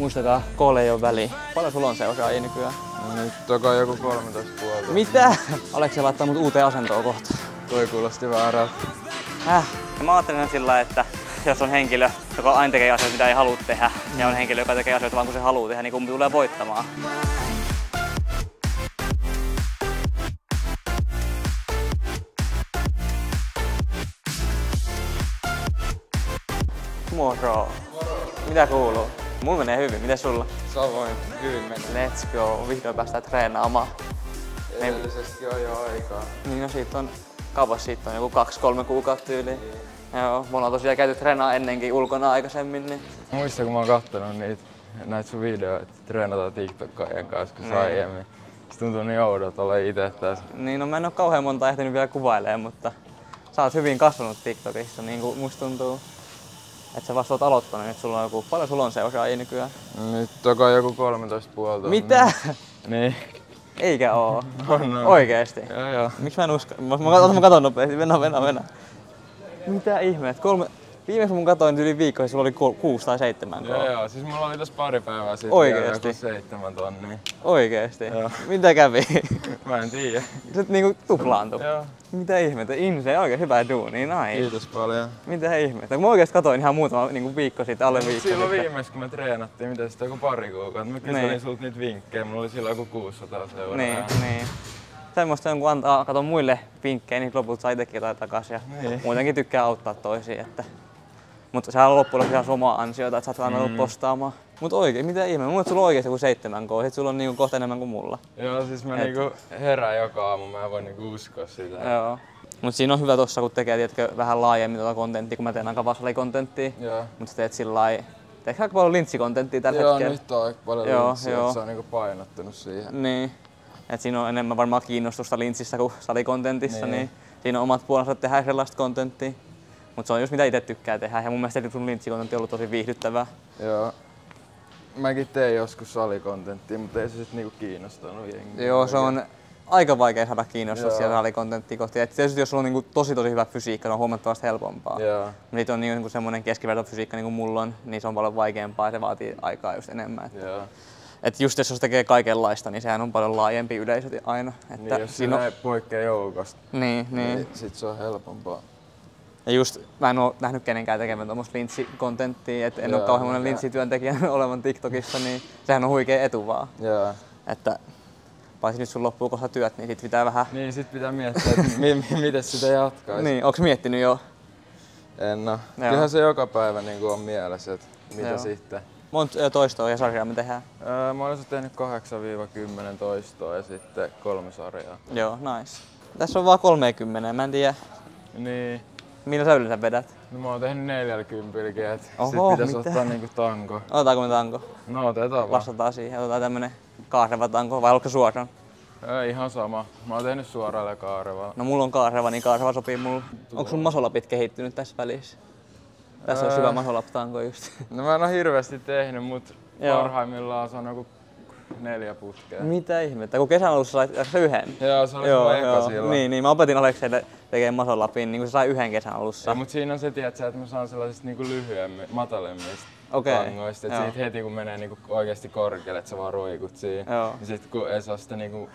Muistakaa, koolle ei ole väliä. Paljon sulla on seuraajia nykyään? No nyt toka joku 13 puolta. Mitä? Aleksi laittaa mut uuteen asentoon kohta. Toi kuulosti väärältä. Häh? Ja mä ajattelen sillä, että jos on henkilö, joka aina tekee asioita, mitä ei halua tehdä, ja on henkilö, joka tekee asioita vaan kun se haluaa tehdä, niin kumpi tulee voittamaan. Moro. Mitä kuuluu? Mulla menee hyvin, miten sulla? Samoin, hyvin meni. Let's go, vihdoin päästään treenaamaan. Edellisesti on jo aikaa. Niin no siitä on, kauas siitä on joku kaksi-kolme kuukautta tyyliin. Joo, mulla on tosiaan käyty treenaa ennenkin ulkona aikaisemmin, niin Muista kun mä oon kattonut niitä, näitä sun videoita, että treenataan TikTokkaajien kanssa, kun Niin. sai aiemmin. Se tuntuu niin oudolta olla itse tässä. Niin, no mä en oo kauhean monta ehtinyt vielä kuvailemaan, mutta sä oot hyvin kasvanut TikTokissa, niin kuin musta tuntuu, että sä vasta oot aloittanut, nyt sulla on joku, paljon sulla on seuraajia nykyään? Nyt toka joku 13 puolta. Mitä? Niin. Eikä oo. On, on. Oikeesti? Joo joo. Miksi mä en usko? Mä, mä, katon, mä katon nopeasti, mennä, mennä, mennä. Mitä ihmeet? Kolme... Viimeksi kun katsoin yli viikko, sulla oli ku, kuusi tai seitsemän Joo joo, siis mulla oli tässä pari päivää sitten Oikeesti? joku seitsemän tonnia. Oikeesti? Joo. Mitä kävi? Mä en tiedä. Sitten niinku tuplaantui. Joo. Mitä ihmettä? Ihmisiä oikein hyvää duunia, nai. Kiitos paljon. Mitä ihmettä? Mä oikeesti katsoin ihan muutama niinku viikko sitten, alle viikko Silloin sitten. viimeis kun me treenattiin, mitä sitten joku pari kuukautta. Mä kyselin Niin. sulta niitä vinkkejä, mulla oli silloin joku 600 seuraajaa. Niin, niin. Semmoista jonkun antaa, kato muille vinkkejä, niin lopulta saa itsekin jotain takaisin. Ja Niin. muutenkin tykkää auttaa toisia. Että... Mutta sehän on loppujen lopuksi ihan omaa ansiota, että sä oot aina ollut postaamaan. Mut oikein, mitä ihme? Mun sulla on oikeesti joku 7 k sit sulla on niinku kohta enemmän kuin mulla. Joo, siis mä Et- niinku herään joka aamu, mä en voi niinku uskoa sitä. Joo. Mut siinä on hyvä tossa, kun tekee tiedätkö, vähän laajemmin tuota kontenttia, kun mä teen aika vasali-kontenttia. Joo. Mutta sä teet sillä lailla, teekö aika paljon lintsikontenttia tällä Joo, hetkellä? nyt on aika paljon Joo, linssiä, joo. se on niinku painottunut siihen. Niin. Et siinä on enemmän varmaan kiinnostusta lintsissä kuin salikontentissa, niin, Niin. siinä on omat puolensa tehdään sellaista kontenttia. Mutta se on just mitä itse tykkää tehdä ja mun mielestä sun lintsikontentti on ollut tosi viihdyttävää. Joo. Mäkin tein joskus salikontenttia, mutta ei se sit niinku kiinnostanut jengiä. Joo, se on aika vaikea saada kiinnostusta Joo. siellä salikontenttia kohti. Et tietysti jos sulla on niinku tosi tosi hyvä fysiikka, se on huomattavasti helpompaa. Joo. Niitä on niinku semmoinen keskivertofysiikka niin kuin mulla on, niin se on paljon vaikeampaa ja se vaatii aikaa just enemmän. Et, Joo. et just jos se tekee kaikenlaista, niin sehän on paljon laajempi yleisö aina. Että Niin, jos siinä sinä on, poikkeaa joukosta, niin, niin. niin sit se on helpompaa. Ja just mä en oo nähnyt kenenkään tekemään tuommoista lintsikontenttia, että en Joo, kauhean monen lintsityöntekijä olevan TikTokissa, niin sehän on huikea etu vaan. Joo. Että paitsi nyt sun loppuu kohta työt, niin sit pitää vähän... Niin sit pitää miettiä, että mi- mi- miten sitä jatkaisi. Niin, onks miettinyt jo? En oo. Joo. Kyllähän se joka päivä niinku on mielessä, että mitä Joo. sitten. Monta toistoa ja sarjaa me tehdään? Öö, mä olisin tehnyt 8-10 toistoa ja sitten kolme sarjaa. Joo, nice. Tässä on vaan 30, mä en tiedä Niin. Millä sä yleensä vedät. No mä oon tehnyt 40 et Oho, sit pitäis mitä? ottaa niinku tanko. Otetaanko me tanko? No otetaan vaan. Vastataan siihen. Otetaan tämmönen kaareva tanko vai haluatko suoraan? Ei, ihan sama. Mä oon tehnyt suoralla kaarevalla. No mulla on kaareva, niin kaareva sopii mulle. Onko sun masolapit kehittynyt tässä välissä? Tässä on Öö. hyvä masolap-tanko just. No mä en oo hirveästi tehnyt, mut Joo. parhaimmillaan se on joku neljä putkea. Mitä ihmettä, kun kesän alussa sä yhden? Joo, se oli joo, eka silloin. Niin, niin, mä opetin Alekseille tekemään masolapin, niin kun se sai yhden kesän alussa. Ja, mut siinä on se, tiedätkö, että mä saan sellaisista niinku lyhyemmin, matalemmista Okei, tangoista. Et joo. siitä heti kun menee niinku oikeesti korkealle, että sä vaan roikut siinä. Joo. Niin sit kun ei saa sitä niinku...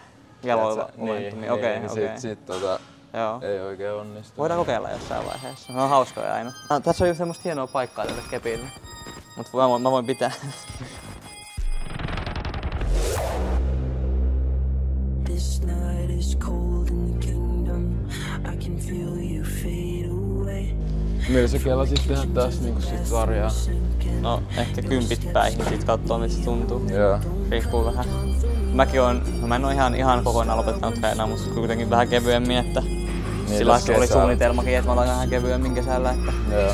Jaloilla tiedätkö, olentu, niin, niin okei, niin okei. sit, sit tota, Joo. ei oikein onnistu. Voidaan kokeilla jossain vaiheessa. Ne on hauskoja aina. No, tässä on just semmoista hienoa paikkaa tälle kepille. Mut mä voin, mä voin pitää. Millä sä kelasit tehdä tässä niinku sit sarjaa? No, ehkä kympit päihin, sit katsoo miltä se tuntuu. Joo. Riippuu vähän. Mäkin on, no mä en oo ihan, ihan kokonaan lopettanut treenaa, mutta kuitenkin vähän kevyemmin, että Niin, sillä oli suunnitelmakin, että mä aloitan vähän kevyemmin kesällä, että Joo.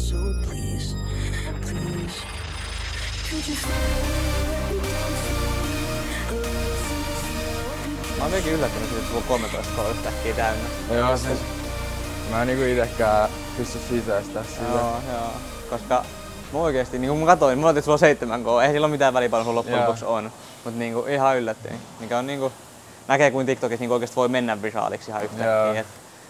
Mä oon vieläkin yllättynyt, että sulla on 13 koulu yhtäkkiä täynnä. Joo, siis mä en niinku itekään pysty sisäistää sitä. Joo, joo. Koska mä oikeesti, niin kun mä katsoin, mä ajattelin, että sulla on 7 K, ei sillä ole mitään väliä paljon sulla loppujen lopuksi on. Mut niinku ihan yllättyin. Mikä on niinku, näkee kuin TikTokissa niinku oikeesti voi mennä viraaliksi ihan yhtäkkiä.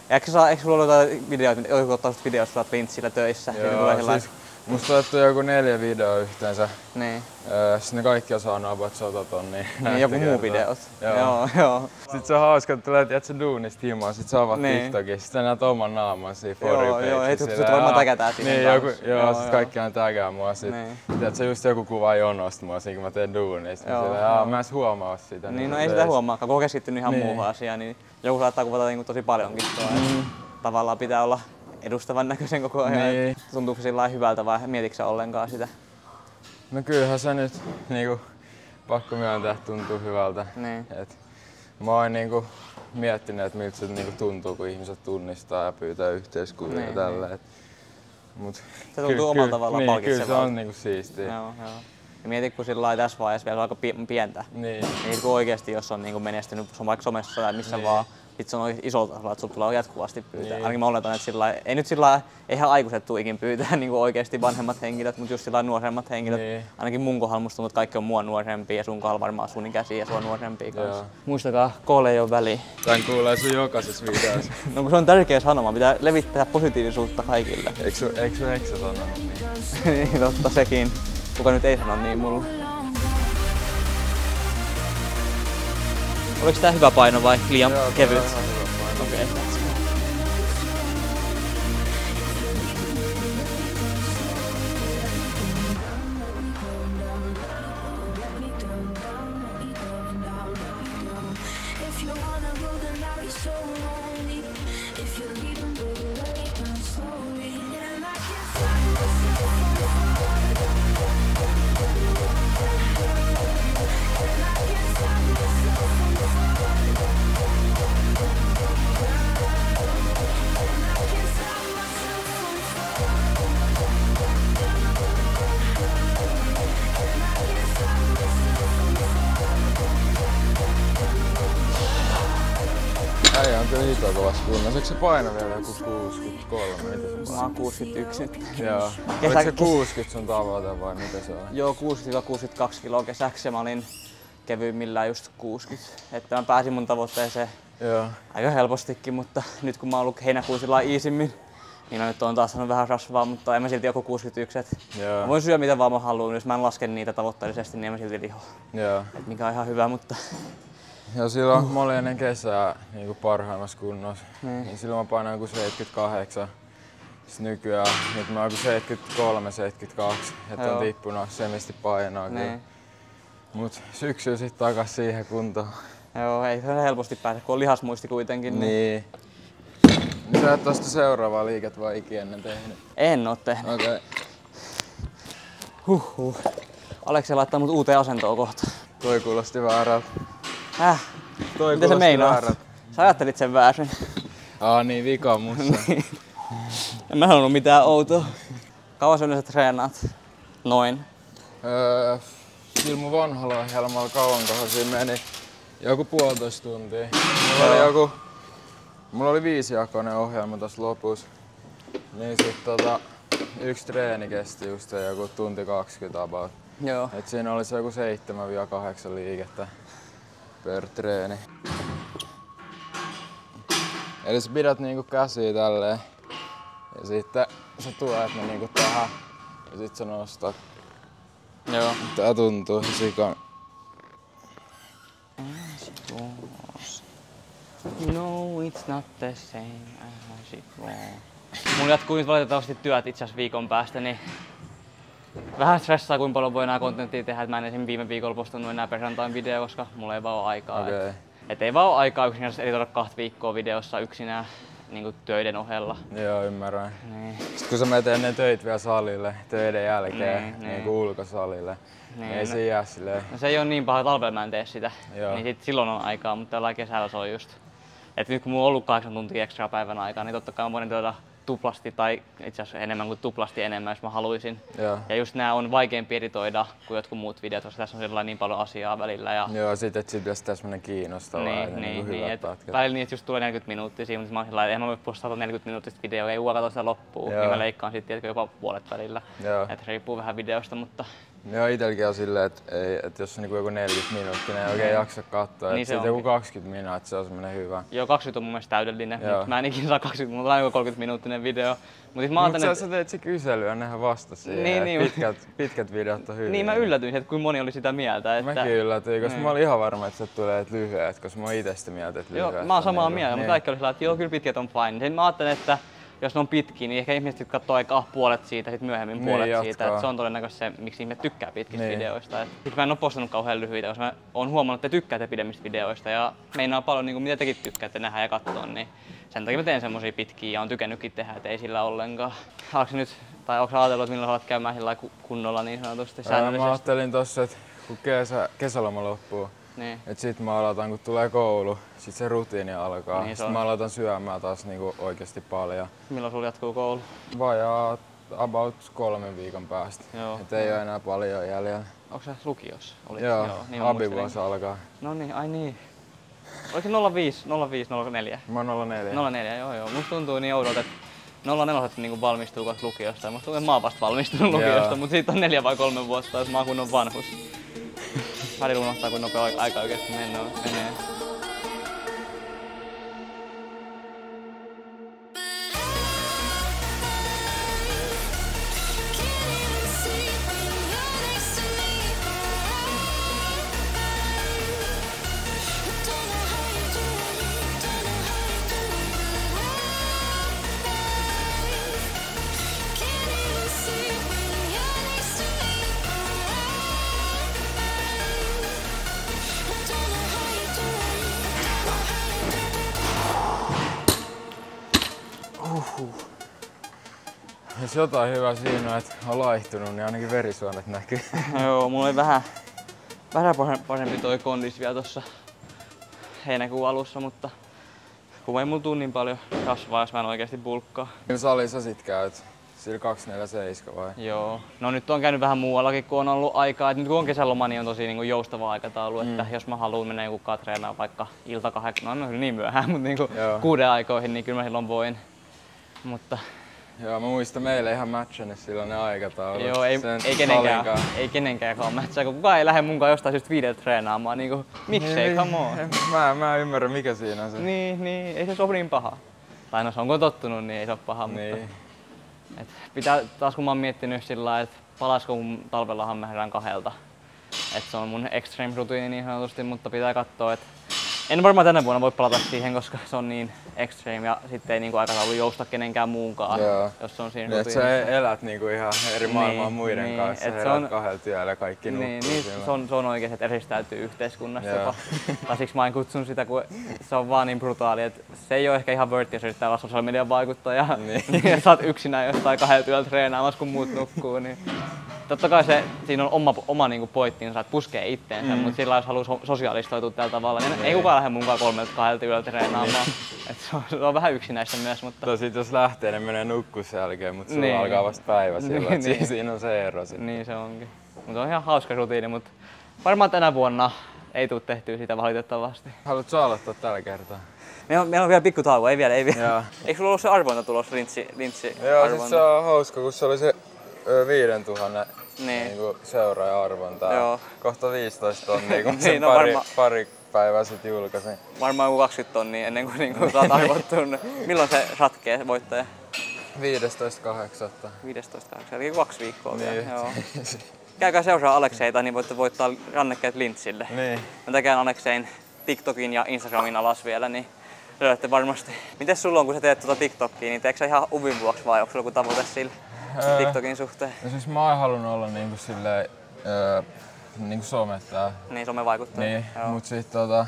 Eikö, saa, eikö sulla ole jotain videoita, joku ottaa sut videosta, sä oot vintsillä töissä, Joo, siis Musta on otettu joku neljä videoa yhteensä. Niin. Öö, sitten ne kaikki on saanut about 100 tonnia. niin joku muu videot. Joo. joo. joo. Sitten se on hauska, että tulee tiedätkö, duunista himaan, sit sä avaat Niin. niin. TikTokissa, sit sä näet oman naaman siinä for Joo, joo, heti sut varmaan aa, tägätään siihen Niin, joku, joo, Joo, sit joo. kaikki aina tägää mua. Sit, Niin. tiedätkö, just joku kuva jonosta mua siinä, kun mä teen duunia. Sit Joo, silleen, joo. mä en edes huomaa sitä. Niin, no ei sitä huomaakaan, kun on keskittynyt ihan Niin. muuhun asiaan, niin joku saattaa kuvata niin tosi paljonkin. Mm. Tavallaan pitää olla edustavan näköisen koko ajan. Niin. Tuntuuko sillä hyvältä vai mietitkö ollenkaan sitä? No kyllähän se nyt niinku, pakko myöntää, että tuntuu hyvältä. Niin. Et, mä oon niinku miettinyt, että miltä se niinku tuntuu, kun ihmiset tunnistaa ja pyytää yhteiskuvia Niin, ja tällä. Et, mut Se tuntuu omalla tavallaan niin, kyllä se on niinku siistiä. Joo, joo. Ja mieti, kun sillä tässä vaiheessa vielä on aika pi- pientä. Niin. Niin kun oikeesti, jos on niinku menestynyt vaikka somessa tai missä Niin. vaan, sit se on isolta tasolla, että sulla tulee jatkuvasti pyytää. Niin. Ainakin mä oletan, että sillä ei nyt sillä eihän aikuiset tuu ikin pyytää niinku oikeesti vanhemmat henkilöt, mutta just sillä nuoremmat henkilöt. Niin. Ainakin mun kohdalla musta tuntuu, että kaikki on mua nuorempia ja sun kohdalla varmaan sun ikäisiä ja sua nuorempia kanssa. Joo. Muistakaa, koolle ei ole väliä. Tän kuulee sun jokaisessa videossa. No kun se on tärkeä sanoma, pitää levittää positiivisuutta kaikille. Eikö sun eksä sanonut niin? niin totta sekin. Kuka nyt ei sano niin mulle. Oliko tää hyvä paino vai liian Joo, kevyt? Okei, okay, paino vielä joku 63? Mitä se Mä oon 61 nyt. Joo. Kesä- Oliko se 60 sun tavoite vai mitä se on? Joo, 60-62 kiloa kesäksi ja mä olin kevyimmillään just 60. Että mä pääsin mun tavoitteeseen Joo. aika helpostikin, mutta nyt kun mä oon ollut heinäkuun sillä iisimmin, niin mä nyt oon taas saanut vähän rasvaa, mutta en mä silti joku 61. Et Joo. mä voin syödä mitä vaan mä haluan, jos mä en laske niitä tavoitteellisesti, niin en mä silti liho. Joo. Et mikä on ihan hyvä, mutta Ja silloin mä olin ennen kesää niin parhaimmassa kunnossa. Niin. Niin. silloin mä painoin joku 78. Sitten nykyään, nyt mä oon joku 73, 72. Että Joo. on tippunut semisti painoa kyllä. niin. Mut syksyllä sit takas siihen kuntoon. Joo, ei se helposti pääse, kun on lihasmuisti kuitenkin. Niin. Niin sä et tosta seuraavaa liikettä vaan ikinä ennen tehnyt. En oo tehnyt. Okei. Okay. Huhhuh. Aleksi laittaa mut uuteen asentoon kohta. Toi kuulosti väärältä. Häh? Toi Miten sä meinaat? Sä ajattelit sen väärin. Aa niin, vika on mussa. En mä sanonut mitään outoa. Kauan sä yleensä treenaat? Noin. öö, sillä mun vanhalla ohjelmalla kauankohan siinä meni joku puolitoista tuntia. Mulla oli joku, mulla oli viisijakoinen ohjelma tässä lopussa. Niin sit tota, yksi treeni kesti just joku tunti 20 about. Joo. Et siinä oli se joku 7-8 liikettä per treeni. Eli sä pidät niinku käsiä tälleen. Ja sitten sä tuet ne niinku tähän. Ja sit sä nostat. Joo. Tää tuntuu sikan. No, it's not the same as it was. Mulla jatkuu nyt valitettavasti työt itse asiassa viikon päästä, niin vähän stressaa kuinka paljon voi enää kontenttia tehdä. Et mä en esim. viime viikolla postannut enää perjantain video, koska mulla ei vaan ole aikaa. Okei. Et, et ei vaan ole aikaa yksinkertaisesti editoida kahta viikkoa videossa yksinään niin töiden ohella. Joo, ymmärrän. Niin. Sitten kun sä menet ennen töitä vielä salille, töiden jälkeen, Niin, niin, niin. niin. ulkosalille, Niin, ei no- se jää silleen. No se ei ole niin paha, talvella mä en tee sitä. Joo. Niin sit silloin on aikaa, mutta tällä kesällä se on just. Et nyt kun mulla on ollut kahdeksan tuntia ekstra päivän aikaa, niin totta kai mä voin tuota tuplasti tai itse asiassa enemmän kuin tuplasti enemmän, jos mä haluaisin. Joo. Ja just nää on vaikeampi editoida kuin jotkut muut videot, koska tässä on sellainen niin paljon asiaa välillä. Ja Joo, sit et sit pitäisi tehdä semmonen kiinnostava ja niin, niin, niinku niin, hyvät et pätkät. välillä niitä just tulee 40 minuuttia siinä, mutta mä oon sillä että en mä voi postata 40 minuuttista videoa, ei uua katsoa sitä loppuun, Joo. niin mä leikkaan sitten jopa puolet välillä. Joo. Et riippuu vähän videosta, mutta Joo, itelläkin on silleen, että, ei, että jos on niinku joku 40 minuuttia, niin ei oikein jaksa katsoa. Niin Niin se joku onkin. 20 minuuttia, se on semmoinen hyvä. Joo, 20 on mun mielestä täydellinen, Joo. mutta mä en ikinä saa 20, mulla on joku 30 minuuttinen video. Mutta siis mä Mutta ajattelin, sä, että... sä teet se kyselyä, nehän vastasi siihen. Niin, niin. Pitkät, pitkät videot on hyviä. Niin mä yllätyin, että kuinka moni oli sitä mieltä. Että... Mäkin yllätyin, koska Niin. mä olin ihan varma, että se tulee että lyhyet, koska mä oon itse sitä mieltä, että Joo, lyhyet mä oon on samaa niinku- mieltä, mutta niin. kaikki oli sillä, että joo, kyllä pitkät on fine. Sitten mä ajattelin, että jos ne on pitkiä, niin ehkä ihmiset katsoo eka puolet siitä, sitten myöhemmin Niin, puolet jatkaa. siitä. Että se on todennäköisesti se, miksi ihmiset tykkää pitkistä Niin. videoista. Et Sit mä en oo postannut kauhean lyhyitä, koska mä oon huomannut, että te tykkäätte pidemmistä videoista ja meinaa paljon, niin kuin mitä tekin tykkäätte nähdä ja katsoa, niin sen takia mä teen semmosia pitkiä ja on tykännytkin tehdä, et ei sillä ollenkaan. Haluatko nyt, tai onko ajatellut, että milloin haluat käymään sillä kunnolla niin sanotusti Ää, Mä säännöllisesti? ajattelin tossa, että kun kesä, kesäloma loppuu, Niin. et sit mä aloitan, kun tulee koulu, sit se rutiini alkaa. Niin, Niin, se sit mä aloitan syömään taas niinku oikeesti paljon. Milloin sulla jatkuu koulu? Vajaa about kolmen viikon päästä. Joo. Et ei oo enää paljon jäljellä. Onko se lukiossa? Olit? Joo, niin mä abivuosi alkaa. No niin, ai niin. Oliko se 05, 05, 04? Mä oon 04. 04, joo joo. Musta tuntuu niin oudolta, että 04 niin valmistuu kohta lukiosta. Musta tuntuu, että mä oon vasta valmistunut Joo. lukiosta, mutta siitä on neljä vai kolme vuotta, jos mä oon kunnon vanhus. Välillä unohtaa, kuinka nopea aika- oikeesti menee. menee. Jos jotain hyvää siinä että on laihtunut, niin ainakin verisuonet näkyy. Joo, mulla oli vähän, vähän parempi- toi kondis vielä tossa heinäkuun alussa, mutta kun ei mulla tuu niin paljon kasvaa, jos mä en oikeesti bulkkaa. Millä salissa sit käyt? Sillä 247 vai? Joo. No nyt on käynyt vähän muuallakin, kun on ollut aikaa. Et nyt kun on kesäloma, niin on tosi niin joustava aikataulu. Mm. Että jos mä haluan mennä joku katreenaan vaikka ilta kahdeksan, no, no niin myöhään, mutta niin kuuden aikoihin, niin kyllä mä silloin voin. Mutta Joo, mä muistan meille ihan matchannut silloin ne aikataulut. joo, ei, Sen ei kenenkään, salinkaan. ei kenenkään ole kun kukaan ei lähde munkaan jostain syystä viideltä treenaamaan. Niin kuin, miksei, Niin, come on. Mä, mä en ymmärrä mikä siinä on se. Niin, niin, ei se ole niin paha. Tai no se on kun on tottunut, niin ei se ole paha, Niin. mutta et pitää, taas kun mä oon miettinyt sillä lailla, että palasko mun talvellahan mä herään kahdelta. Et se on mun extreme rutiini niin sanotusti, mutta pitää katsoa, että en varmaan tänä vuonna voi palata siihen, koska se on niin extreme ja sitten ei niinku aikataulu jousta kenenkään muunkaan, Joo. jos on siinä Niin, sä elät niinku ihan eri maailmaa Niin, muiden niin, kanssa. et se on- kahdella työllä ja kaikki nukkuu Niin, niin se, on, se on oikein, että eristäytyy yhteiskunnasta Joo. jopa. Tai siksi mä en kutsun sitä, kun se on vaan niin brutaali, että se ei ole ehkä ihan vörtti, jos yrittää olla sosiaalisen median vaikuttaja. Niin. Niin. sä oot yksinään jostain kahdella työllä treenaamassa, kun muut nukkuu. Niin. Totta kai se, siinä on oma, oma niinku pointtinsa, että puskee itteensä, mm. mutta sillä jos haluaa so- sosiaalistoitua tällä tavalla, niin ei kukaan lähde mukaan kolmelta kahdelta yöllä treenaamaan. Et se, on, se on vähän yksinäistä myös, mutta Tai jos lähtee, niin menee nukkuu sen jälkeen, mutta sulla Niin. alkaa vasta päivä silloin. Niin, niin. Siinä on se ero sitten. niin se onkin. Mutta on ihan hauska rutiini, mutta varmaan tänä vuonna ei tule tehtyä sitä valitettavasti. Haluatko aloittaa tällä kertaa? Meillä on, meillä on vielä pikku tauko, ei vielä, ei vielä. Joo. Eikö sulla ollut se arvointa tulos, linssi, linssi Joo, arvointa? se on hauska, kun se oli se ö, 5000 Niin. niinku seuraaja-arvonta. Joo. Kohta 15 tonnia, kun Niin, no pari, varma- pari päivää sitten julkaisin. Varmaan joku 20 tonnia ennen kuin, niin kuin saat arvottua. Milloin se ratkee voittaja? 15.8. 15. eli kaksi viikkoa vielä. Niin. Joo. Käykää seuraa Alekseita, niin voitte voittaa rannekkeet lintsille. Niin. Mä tekään Aleksein TikTokin ja Instagramin alas vielä, niin löydätte varmasti. Mites sulla on, kun sä teet tuota TikTokia, niin teetkö sä ihan uvin vuoksi vai onko sulla joku tavoite sillä Öö. TikTokin suhteen? No siis mä oon halunnut olla niinku silleen, öö, niinku somettaa. Niin, some vaikuttaa. Niin, Joo. mut sit tota,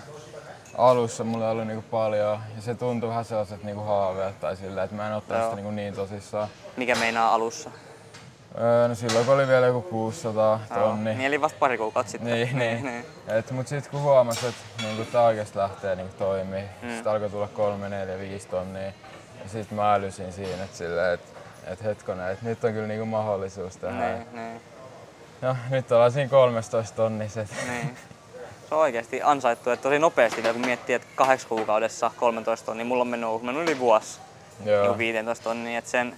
alussa mulla oli niinku paljon ja se tuntui vähän sellaiset niinku haaveet tai silleen, että mä en ottanut sitä niinku niin tosissaan. Mikä meinaa alussa? Öö, no silloin kun oli vielä joku 600 tonni. Niin, eli vasta pari kuukautta sitten. Niin, niin. niin. Et, mut sit kun huomas, että niinku tää oikeesti lähtee niinku toimii, mm. sit alkoi tulla 3, 4, 5 tonnia. Ja sit mä älysin siinä, että silleen, et, et hetkonen, et nyt on kyllä niinku mahdollisuus tehdä. Niin, niin, No, nyt ollaan siinä 13 tonniset. niin. Se on oikeasti ansaittu, että tosi nopeasti vielä kun miettii, että kahdeksan kuukaudessa 13 tonnia, mulla on mennyt, mennyt yli vuosi Joo. niin 15 tonnia, että sen,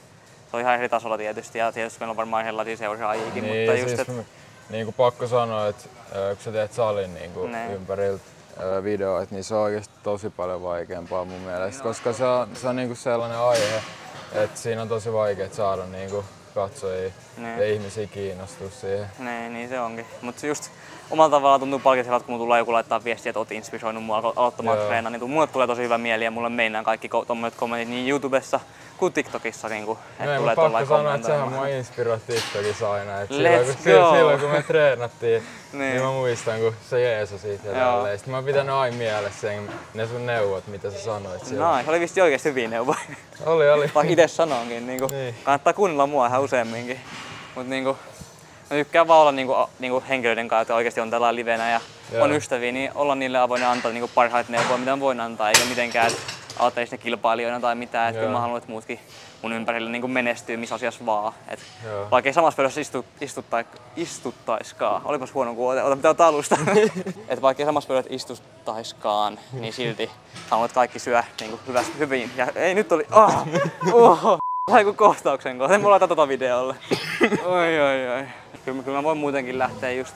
se on ihan eri tasolla tietysti ja tietysti meillä on varmaan erilaisia seuraajiakin, Niin, mutta just, siis että mä- niinku pakko sanoa, että kun sä teet salin niinku Ne. ympäriltä ö, videoita, niin se on oikeasti tosi paljon vaikeampaa mun mielestä, koska se on, se on niinku sellainen aihe, että siinä on tosi vaikea saada niinku katsojia Ne. ja ihmisiä kiinnostua siihen. Niin, niin se onkin. Mutta just omalla tavallaan tuntuu palkitsevalta, kun mulla tulee joku laittaa viestiä, että oot inspiroinut mua alo- aloittamaan treenaa, niin mulle tulee tosi hyvä mieli ja mulle meinaa kaikki tommoset kommentit niin YouTubessa kuin TikTokissa. Niin kuin, No ei, tulee tollain sanoa, että sehän mua inspiroi TikTokissa aina. Et Let's silloin, kun, go! silloin kun me treenattiin, Niin. niin. mä muistan, kun se jeesasi siitä tälleen. Sitten mä oon pitänyt aina mielessä sen, ne sun neuvot, mitä sä sanoit silloin. Noin, se oli vissiin oikeasti hyviä neuvoja. Oli, oli. Vaikka itse sanoinkin, niin kuin, Niin. kannattaa kuunnella mua ihan useamminkin. Mutta niin kuin, mä tykkään vaan olla niin kuin, niin kuin henkilöiden kanssa, jotka oikeasti on tällä livenä ja Joo. on ystäviä, niin olla niille avoin ja antaa niin kuin parhaita neuvoja, mitä voin antaa, eikä mitenkään ajattelisi ne kilpailijoina tai mitään. Että kyllä mä haluan, että muutkin mun ympärillä niin kuin menestyy missä asiassa vaan. Et Joo. vaikka ei samassa pöydässä istu, istuttai, istuttaiskaan, olipas huono kun ota pitää ottaa alusta. et vaikka ei samassa pöydässä istuttaiskaan, niin silti haluan, että kaikki syö niin kuin hyvästi, hyvin. Ja ei nyt oli, oh, oh, sai kun kohtauksen kohta. Mulla laittaa tota videolle. Oi, oi, oi. Kyllä, kyllä mä voin muutenkin lähteä just.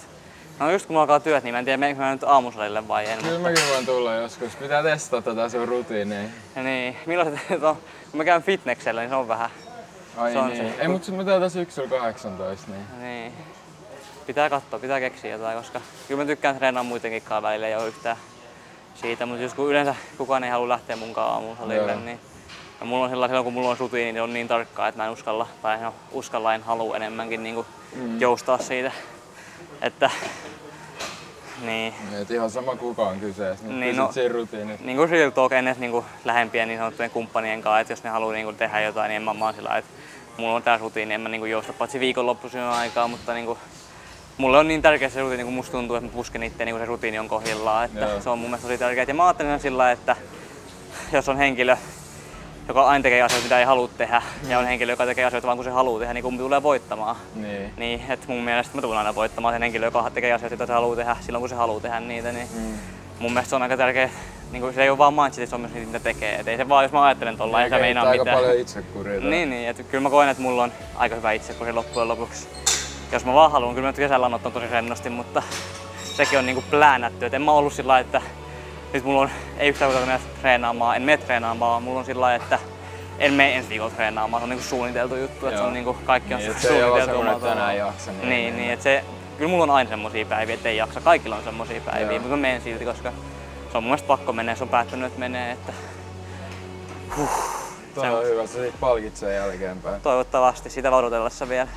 No just kun mulla alkaa työt, niin mä en tiedä menenkö mä nyt aamusalille vai en. Kyllä mäkin voin tulla joskus. Pitää testata tätä sun rutiinia. Niin, milloin teet on? Kun mä käyn fitneksellä, niin se on vähän. Ai Se on niin. se. Ei, mutta mä teen tässä yksyllä 18, niin. Niin. Pitää katsoa, pitää keksiä jotain, koska kyllä mä tykkään treenaa kanssa välillä, ei ole yhtään siitä, mutta jos kun yleensä kukaan ei halua lähteä munkaan aamusalille, Joo. niin ja mulla on silloin kun mulla on rutiini, niin on niin tarkkaa, että mä en uskalla, tai no, uskalla en halua enemmänkin niin mm. joustaa siitä. Että, niin. Et ihan sama kuka on kyseessä, niin, Niin, no- siinä rutiinissa. niin kuin real talk ennen niin kuin lähempien niin sanottujen kumppanien kanssa, että jos ne haluaa niin kuin tehdä jotain, niin en mä, mä oon sillä että mulla on tää rutiini, en mä niin kuin jousta paitsi viikonloppuisin aikaa, mutta niin kuin, mulle on niin tärkeä se rutiini, kun musta tuntuu, että mä pusken itse, niin kuin se rutiini on kohdillaan, että Joo. se on mun mielestä tosi tärkeää. Ja mä ajattelen sillä että jos on henkilö, joka aina tekee asioita, mitä ei halua tehdä, ja on henkilö, joka tekee asioita vaan kun se haluaa tehdä, niin kumpi tulee voittamaan. Niin. Niin, että mun mielestä mä tulen aina voittamaan sen henkilö, joka tekee asioita, joita se haluaa tehdä silloin, kun se haluaa tehdä niitä. Niin Mm. mun mielestä se on aika tärkeä, niin kuin, se ei ole vaan mindset, se on myös niitä, mitä tekee. Et ei se vaan, jos mä ajattelen tolla, ei se meinaa aika mitään. paljon itsekuria. Niin, niin, että kyllä mä koen, että mulla on aika hyvä itsekuri loppujen lopuksi. Jos mä vaan haluan, kyllä mä kesällä on tosi rennosti, mutta sekin on niinku pläänätty. Et en mä ollut sillä että nyt mulla on, ei yhtään muuta mennä treenaamaan, en mene treenaamaan, vaan mulla on sillä lailla, että en mene ensi viikolla treenaamaan. Se on niinku suunniteltu juttu, että se on niinku, kaikki on Niin, se ei ole suunniteltu omalla että tänään jaksa, niin Niin, ei niin, että se, kyllä mulla on aina semmosia päiviä, että ei jaksa. Kaikilla on semmosia päiviä, Joo. mutta mä menen silti, koska se on mun mielestä pakko mennä, se on päättänyt, että menee. Että Toi se on hyvä, se siitä palkitsee jälkeenpäin. toivottavasti sitä odotellessa vielä.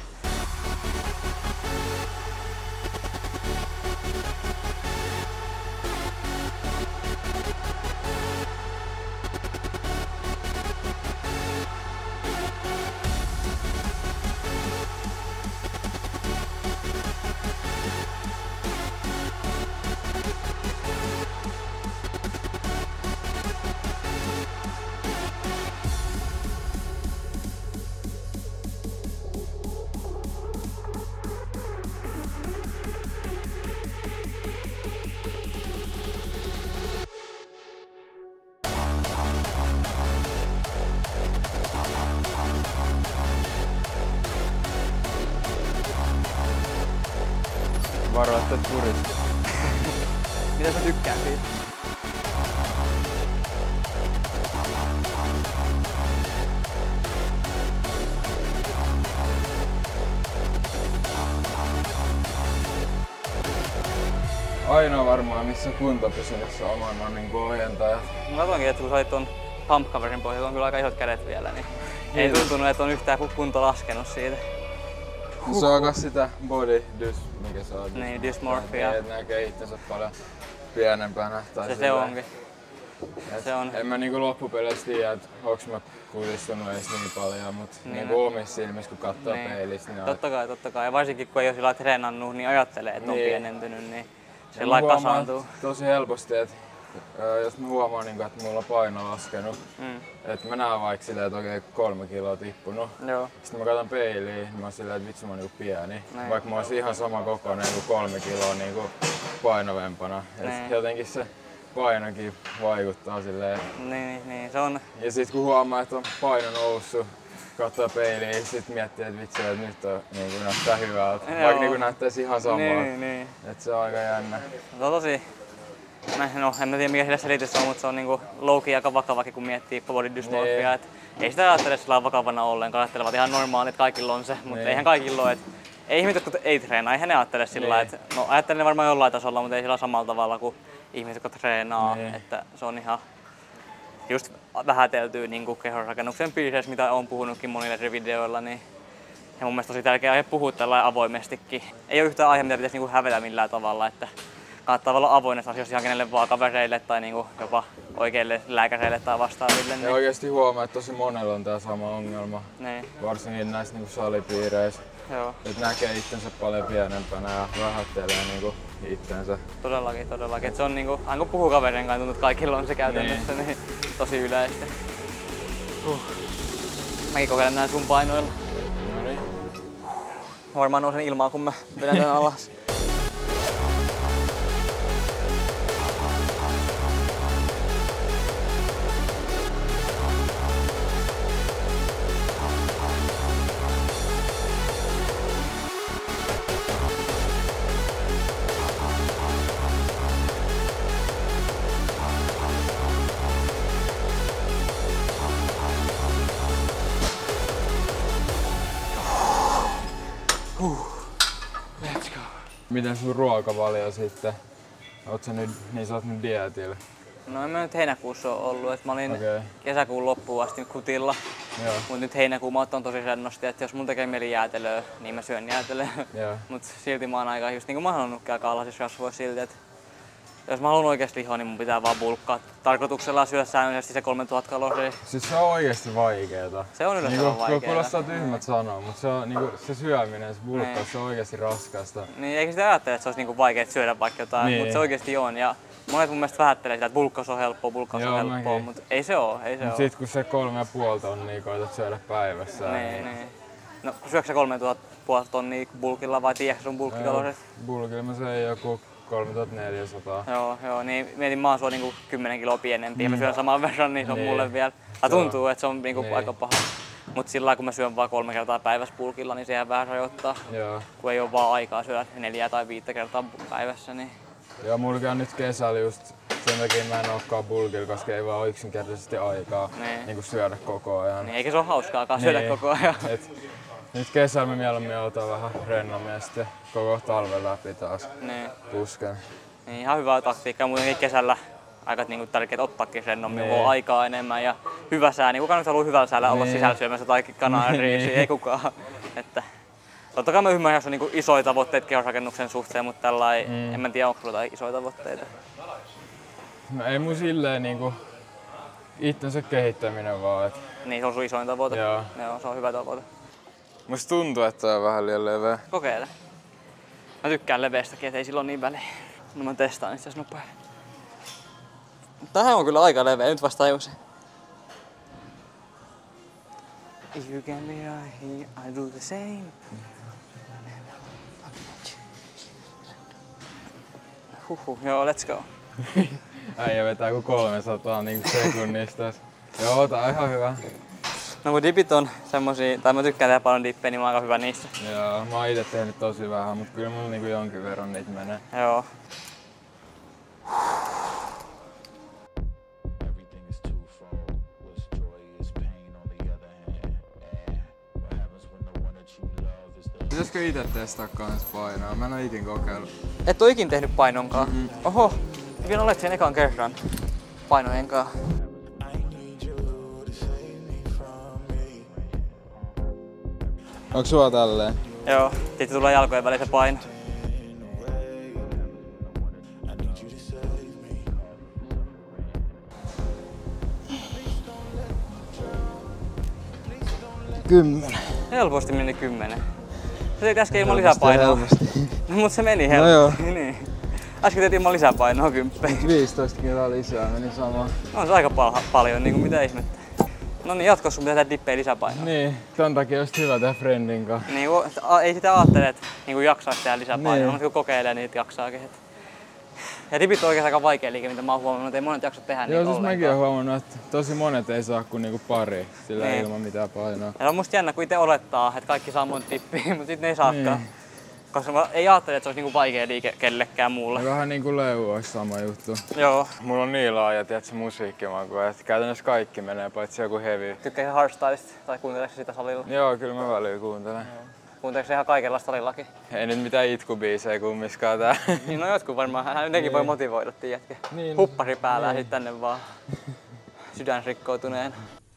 Että et puristu. Mitä sä tykkään siitä? Ainoa varmaan, missä kunto pysynyt saman on niin ohjentaja. Mä katsoinkin, että kun sä olit ton pump coverin pohjalla, on kyllä aika isot kädet vielä, niin ei tuntunut, että on yhtään ku- kunto laskenut siitä. Se on sitä body dys, mikä se on. Niin, dysmorphia. Että näkee itsensä paljon pienempänä. Tai Se se onkin. Et se on. En mä niinku loppupeleissä tiedä, että onks mä kutistunut edes niin paljon, mut Niin. niinku omissa silmissä kun katsoo Niin. peilistä, niin Totta kai, totta kai. Ja varsinkin kun ei ole sillä treenannut, niin ajattelee, että on Niin. pienentynyt, niin mä lailla kasaantuu. tosi helposti, että jos mä huomaan, niinku, että mulla on paino laskenut, Mm. että mä näen vaikka silleen, että okei kolme kiloa tippunut. Joo. Sitten mä katson peiliin, niin mä oon silleen, että vitsi mä oon niinku pieni. Näin. Vaikka mä oon ihan sama kokoinen kuin kolme kiloa niinku painovempana. Et Näin. jotenkin se painokin vaikuttaa silleen. Niin, niin, se on. Ja sit kun huomaa, että on paino noussut, katsoo peiliin ja sit miettii, että vitsi, että nyt on, niin kuin näyttää hyvältä. Joo. Vaikka niin kuin näyttäisi ihan samaa. Niin, niin. Et se on aika jännä. Se on tosi... Mä, no, en mä tiedä mikä sillä selitys on, mutta se on niinku low aika vakavakin, kun miettii body dysmorphia. Niin. Ei sitä ajattele sillä vakavana ollenkaan. Ajattelevat ihan normaali, että kaikilla on se, mutta Niin. eihän kaikilla ole. Et ei ihmiset, jotka ei treenaa, eihän ne ajattele sillä lailla, Niin. että no ajattelen ne varmaan jollain tasolla, mutta ei sillä samalla tavalla kuin ihmiset, jotka treenaa. Niin. Että se on ihan just vähäteltyä niin kehonrakennuksen piirissä, mitä olen puhunutkin monilla eri videoilla, niin ja mun mielestä tosi tärkeää aihe puhua tällä avoimestikin. Ei ole yhtään aihe, mitä pitäisi niinku hävetä millään tavalla, että kannattaa olla avoin näissä asioissa ihan kenelle vaan kavereille tai niinku jopa oikeille lääkäreille tai vastaaville. Ja Niin, oikeesti huomaa, että tosi monella on tää sama ongelma. niin, Varsinkin näissä niinku salipiireissä. joo, Että näkee itsensä paljon pienempänä ja vähättelee niinku itsensä. todellakin, todellakin. Et se on niinku, aina kun puhuu kavereiden kanssa, tuntuu, että kaikilla on se käytännössä, niin, tosi yleistä. Huh. Mäkin kokeilen näin sun painoilla. No niin. Varmaan nousen ilmaa, kun mä vedän tän alas. Miten sun ruokavalio sitten? Oot sä nyt, niin sä oot nyt dietillä? No en mä nyt heinäkuussa ole ollut, että mä olin Okei. kesäkuun loppuun asti kutilla. Joo. Mut nyt heinäkuun mä otan tosi rennosti, että jos mun tekee mieli jäätelöä, niin mä syön jäätelöä. Mut silti mä oon aika just niinku mä halunnutkin aika alasissa rasvoissa silti, että jos mä haluan oikeesti lihoa, niin mun pitää vaan bulkkaa. Tarkoituksella syödä säännöllisesti se 3000 kaloria. Siis se on oikeesti vaikeeta. Se on yleensä Niinku, vaikeeta. kuulostaa tyhmät sanoa, mutta se, on, niinku, se syöminen, se bulkkaus, Niin. se on oikeesti raskasta. Niin eikä sitä ajattele, että se olisi niinku vaikea syödä vaikka jotain, Niin. mutta se oikeesti on. Ja monet mun mielestä vähättelee sitä, että bulkkaus on helppoa, bulkkaus on helppoa, mäkin. mutta ei se oo, ei se Mut oo. sit kun se kolme ja puoli tonnia koetat syödä päivässä, Niin, niin. No syöksä sä 3000 puoli tonnia bulkilla vai tiedätkö sun bulkkikalorit? Bulkilla mä söin joku 3400. Joo, joo, niin mietin mä oon sua niinku 10 kiloa pienempi ja mä syön saman verran, niin se on Niin. mulle vielä. Tai Joo. tuntuu, että se on niinku Niin. aika paha. Mut sillä lailla, kun mä syön vaan kolme kertaa päivässä bulkilla, niin sehän vähän rajoittaa. Joo. Kun ei ole vaan aikaa syödä neljää tai viittä kertaa päivässä, niin Joo, mulla on nyt kesällä just sen takia mä en ookaan bulkilla, koska ei vaan ole yksinkertaisesti aikaa Niin. niin. syödä koko ajan. Niin eikä se ole hauskaakaan syödä Niin. koko ajan. Et, nyt kesällä mä mieluummin otan vähän rennommin ja sitten koko talven läpi taas Niin. pusken. niin ihan hyvää taktiikkaa. Muutenkin kesällä aika niinku tärkeää ottaakin rennommin, Niin. aikaa enemmän ja hyvä sää. Niin kukaan nyt haluaa hyvällä säällä olla Niin. sisällä syömässä tai kanaa Niin. riisiä, ei kukaan. Että, totta kai mä ymmärrän, jos on niinku isoja tavoitteita kehonrakennuksen suhteen, mutta tällä mm. en mä tiedä, onko sulla jotain isoja tavoitteita. No ei mun silleen niinku itsensä kehittäminen vaan. Et. Niin, se on sun isoin tavoite. Joo. Joo, se on hyvä tavoite. Musta tuntuu, että tää on vähän liian leveä. Kokeile. Mä tykkään leveästäkin, et ei silloin niin väliä. No mä testaan itse asiassa nopea. Tähän on kyllä aika leveä, nyt vasta tajusin. If you can be right here, I do the same. Huhhuh, joo, let's go. Äijä vetää kuin 300 niinku sekunnista. Joo, tää on ihan hyvä. No kun dipit on semmosia, tai mä tykkään tehdä paljon dippejä, niin mä oon aika hyvä niissä. Joo, mä oon ite tehnyt tosi vähän, mutta kyllä mulla niinku jonkin verran niitä menee. Joo. Everything is twofold. What's joy is pain on the other hand. And what happens when the one that you love is the Pitäisikö ite testaa kans painoa? Mä en oo ikin kokeillut. Et oo ikin tehnyt painonkaan? Mm. Oho, vielä olet sen ekan kerran painojen Onks sulla tälleen? Joo, sitten tulee jalkojen välissä paino. Kymmenen. Helposti meni kymmenen. Se teit äsken ilman lisäpainoa. No, mut se meni helposti. joo. niin. Äsken teit ilman lisäpainoa kymppeen. 15 kiloa lisää meni sama. On se aika pal- paljon, niin kuin mitä ihmettä. No niin, jatkossa sun pitää dippejä lisäpainoa. Niin, ton takia olisi hyvä tehdä friendin kanssa. Niin, kun, ei sitä ajattele, että niin jaksaisi tehdä lisäpainoa, Niin. mutta kun kokeilee, niin niitä jaksaakin. Et Ja dipit on oikeastaan aika vaikea liike, mitä mä oon huomannut, että ei monet jaksa tehdä Joo, siis mäkin oon huomannut, että tosi monet ei saa kuin niinku pari sillä Niin. ilman mitään painoa. Ja on musta jännä, kun itse olettaa, että kaikki saa monta dippiä, mutta sitten ne ei saakaan. Niin. Koska mä ei ajattele, että se olisi niinku vaikea liike kellekään muulle. Ja vähän niinku leu olisi sama juttu. Joo. Mulla on niin laaja, tiedätkö, musiikkimaku, että käytännössä kaikki menee, paitsi joku heavy. Tykkää hardstylista tai kuunteleeko sitä salilla? Joo, kyllä mä väliin kuuntelen. Kuunteleeko ihan kaikenlaista salillakin? Ei nyt mitään itkubiisejä kummiskaan tää. Niin no jotkut varmaan, nekin voi motivoida, tiedätkö? Niin. Huppari päällä ja sitten tänne vaan sydän rikkoutuneen.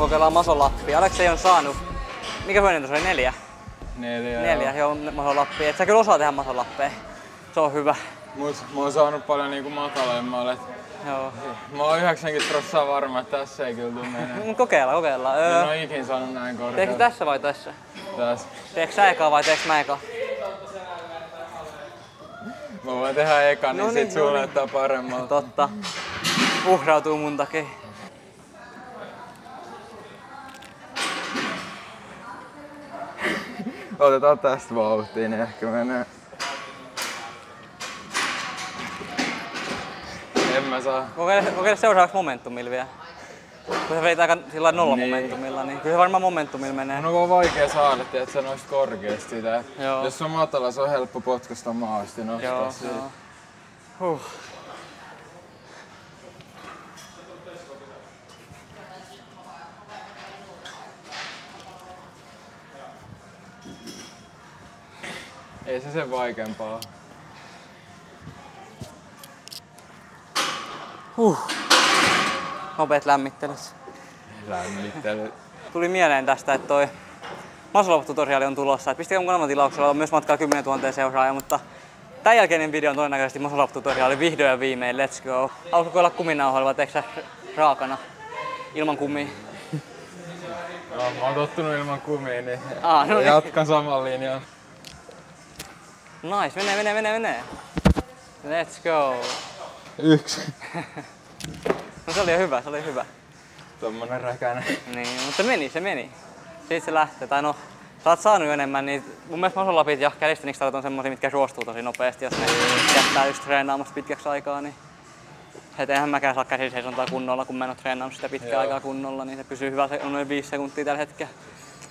No me kokeillaan masolappia. Aleksei on saanut, mikä toinen tuossa oli? Neljä? Neljä. Neljä, joo, masolappia. Et sä kyllä osaa tehdä masolappeja. Se on hyvä. Mut mä oon saanut paljon niinku matalemmalle. Joo. Mä oon 90 prosenttia varma, että tässä ei kyllä tuu menee. Mut kokeillaan, kokeillaan. En Öö, oo ikin saanut näin teekö korkealle. tässä vai tässä? Tässä. Teekö sä ekaa vai teekö mä ekaa? Mä voin tehdä ekan, niin No niin, sit no sulle niin. paremmalta. Totta. Uhrautuu mun takia. Otetaan tästä vauhtia, niin ehkä menee. En mä saa. Kokeile, kokeile seuraavaksi momentumilla vielä. Kun sä veit aika sillä nolla Niin. momentumilla, niin kyllä se varmaan momentumilla menee. No on vaikea saada, että sä noista korkeasti sitä. Joo. Jos se on matala, se on helppo potkasta maasti nostaa Joo, siitä. joo. Huh. Ei se sen vaikeampaa. Nopeet lämmittelyt. Lämmittely. Tuli mieleen tästä, että toi Masolov-tutoriaali on tulossa. Pistäkää mun kanavan tilauksella on myös matkalla 10 000 seuraajaa, mutta tämän jälkeinen video on todennäköisesti Masolov-tutoriaali vihdoin ja viimein. Let's go. Haluatko olla kuminauhoilla vai teekö sä raakana? Ilman kumia. No, mä oon tottunut ilman kumia, niin no niin. jatkan saman linjan. Nice, menee, menee, menee, menee. Let's go. Yksi. No se oli hyvä, se oli hyvä. Tommonen räkänen. Niin, mutta meni, se meni. Siitä se lähtee. Tai no, sä oot saanut jo enemmän, niin mun mielestä masolapit ja calisthenics on semmosia, mitkä suostuu tosi nopeasti, jos ne jättää just treenaamassa pitkäksi aikaa, niin et eihän mäkään saa käsiseisontaa kunnolla, kun mä en oo treenannut sitä pitkää Joo. aikaa kunnolla, niin se pysyy hyvä, se on noin 5 sekuntia tällä hetkellä.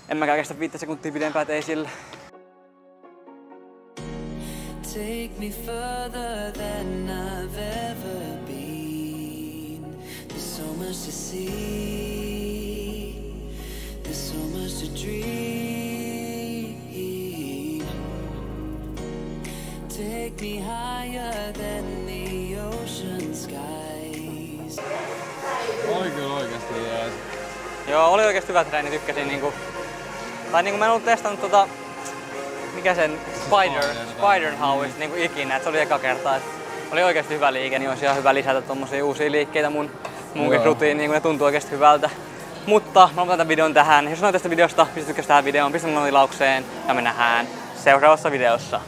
En mäkään kestä 5 sekuntia pidempään, ei sillä. Take me further than I've ever been. There's so much to see, there's so much to dream. Take me higher than the ocean skies. Oli kyllä oikeesti jees. Joo, oli oikeesti hyvä treeni, tykkäsin niinku. Tai niinku mä en ollut testannut tota, mikä sen Spider, Spider Howist niinku ikinä, et se oli eka kerta. Et oli oikeesti hyvä liike, niin olisi ihan hyvä lisätä tommosia uusia liikkeitä mun munkin Joo. rutiiniin, kun ne tuntuu oikeesti hyvältä. Mutta mä lopetan tämän videon tähän. Jos olet tästä videosta, pistä tähän videoon, pistä mun tilaukseen ja me nähdään seuraavassa videossa.